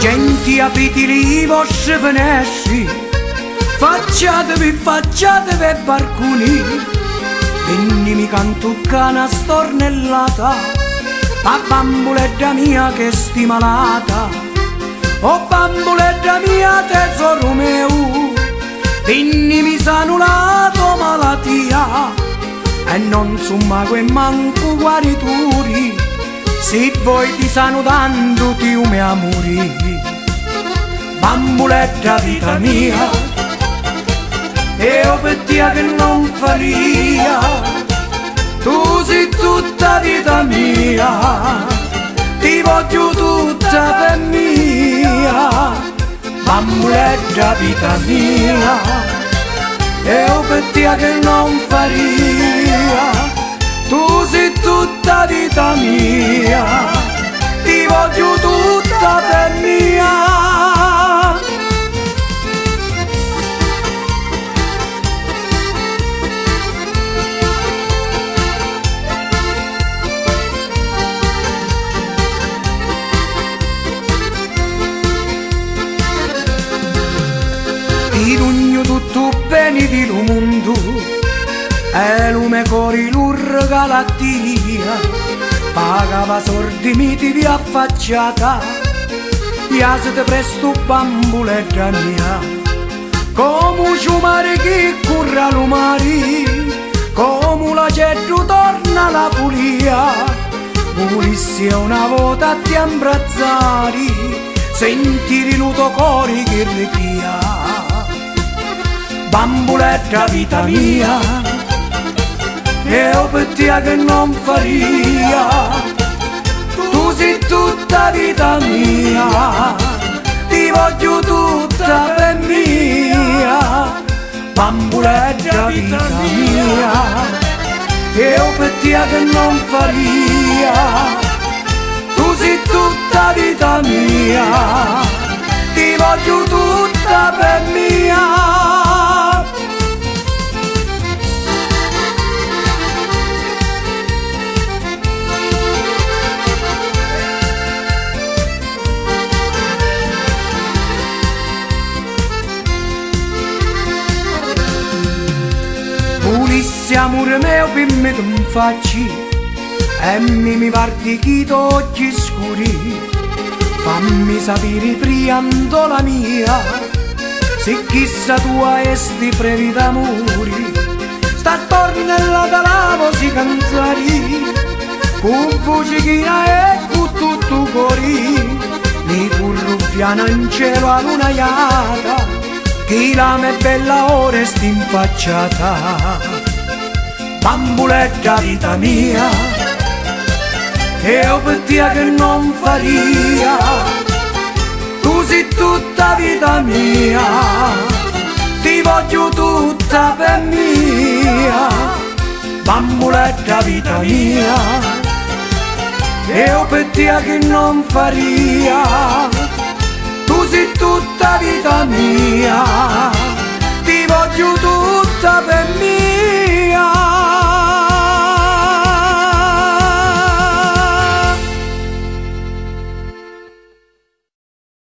Genti apriti i vostri facciatevi, facciatevi barcuni, venimi cantuccana stornellata, a bambuletta mia che stimalata, oh bambuletta mia tesoro meu, venimi sanulato malatia, e non somma que manco guarituri, se voi ti sanno tanto ti ume amori bambuletta vita mia e io per te che non faria. Tu sei tutta vita mia ti voglio tutta per mia. Bambuletta vita mia e io per te che non faria tutta vita mia. Ti voglio tutta per mia. Ti rugno tutto bene di mondo E lume cori l'ur galattia Pagava sordi miti vi affacciata. Iasete presto bambuletta mia Come ci mare che curra lo mari Come la ceddu torna la pulia Volissi una volta ti abbrazzare Sentire il tuo cuore che ripia bambuletta vita mia te che non faria. Tu sei tutta vita mia ti voglio tutta per mia. Bambuletta vita mia. e io per te che non faria. Tu sei tutta vita mia Ulissi amore mio per me tu facci e mi mi guardi chi occhi scuri. Fammi sapere priando la mia se chissà tua esti previ d'amori sta stornella da lavo si cantari con voce china e con tutto cori mi curruffiana in cielo a luna iata chi la me bella ora sti infacciata bambuletta vita mia e io per te che non faria. Tu sei tutta vita mia ti voglio tutta per mia. Bambuletta vita mia e io per te che non faria. Tu sei tutta vita mia